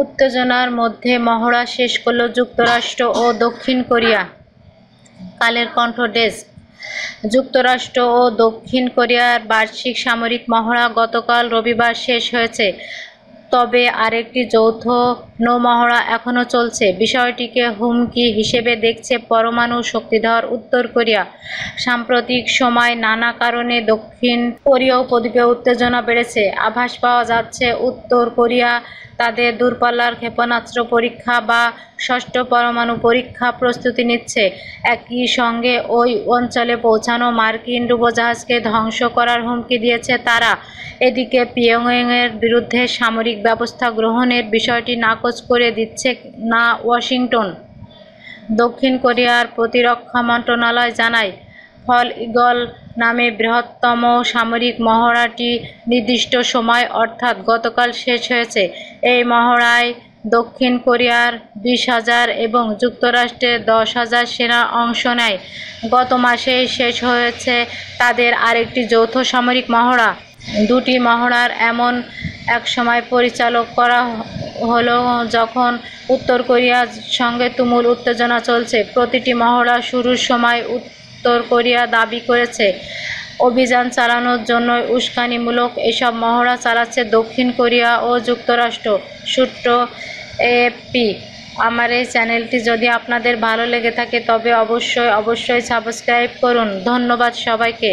উত্তেজনার মধ্যে মহড়া শেষ করল যুক্তরাষ্ট্র ও দক্ষিণ কোরিয়া। কালের কণ্ঠ ডেস্ক। যুক্তরাষ্ট্র ও দক্ষিণ কোরিয়ার বার্ষিক সামরিক মহড়া গতকাল রবিবার শেষ হয়েছে। তবে আরেকটি যৌথ নৌমহড়া এখনও চলছে। বিষয়টিকে হুমকি হিসেবে দেখছে পরমাণু শক্তিধর উত্তর কোরিয়া। সাম্প্রতিক সময় নানা কারণে দক্ষিণ কোরীয় উপদ্বীপে উত্তেজনা বেড়েছে। আভাস পাওয়া যাচ্ছে, উত্তর কোরিয়া তাদের দূরপাল্লার ক্ষেপণাস্ত্র পরীক্ষা বা ষষ্ঠ পরমাণু পরীক্ষা প্রস্তুতি নিচ্ছে। একই সঙ্গে ওই অঞ্চলে পৌঁছানো মার্কিন ডুবোজাহাজকে ধ্বংস করার হুমকি দিয়েছে তারা। এদিকে পিয়ংয়ের বিরুদ্ধে সামরিক ব্যবস্থা গ্রহণের বিষয়টি নাকচ করে দিচ্ছে না ওয়াশিংটন। দক্ষিণ কোরিয়ার প্রতিরক্ষা মন্ত্রণালয় জানায়, ফল ইগল নামে বৃহত্তম সামরিক মহড়াটি নির্দিষ্ট সময় অর্থাৎ গতকাল শেষ হয়েছে। এই মহড়ায় দক্ষিণ কোরিয়ার বিশ হাজার এবং যুক্তরাষ্ট্রের দশ হাজার সেনা অংশ নেয়। গত মাসেই শেষ হয়েছে তাদের আরেকটি যৌথ সামরিক মহড়া। দুটি মহড়ার এমন এক সময় পরিচালক করা হলো যখন উত্তর কোরিয়ার সঙ্গে তুমুল উত্তেজনা চলছে। প্রতিটি মহড়া শুরুর সময় উত্তর কোরিয়া দাবি করেছে, অভিযান চালানোর জন্য উস্কানিমূলক এসব মহড়া চালাচ্ছে দক্ষিণ কোরিয়া ও যুক্তরাষ্ট্র। সূত্র এএফপি আমার এই চ্যানেলটি যদি আপনাদের ভালো লেগে থাকে, তবে অবশ্যই অবশ্যই সাবস্ক্রাইব করুন। ধন্যবাদ সবাইকে।